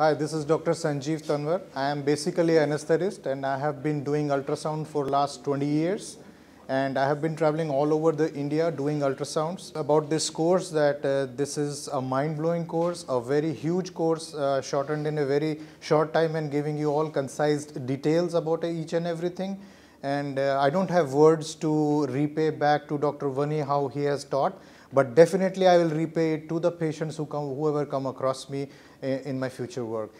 Hi, this is Dr. Sanjeev Tanwar. I am basically an anesthetist and I have been doing ultrasound for last 20 years and I have been traveling all over the India doing ultrasounds. About this course that uh, this is a mind-blowing course, a very huge course uh, shortened in a very short time and giving you all concise details about each and everything. And uh, I don't have words to repay back to Dr. Vani how he has taught but definitely I will repay it to the patients who come, whoever come across me in, in my future work.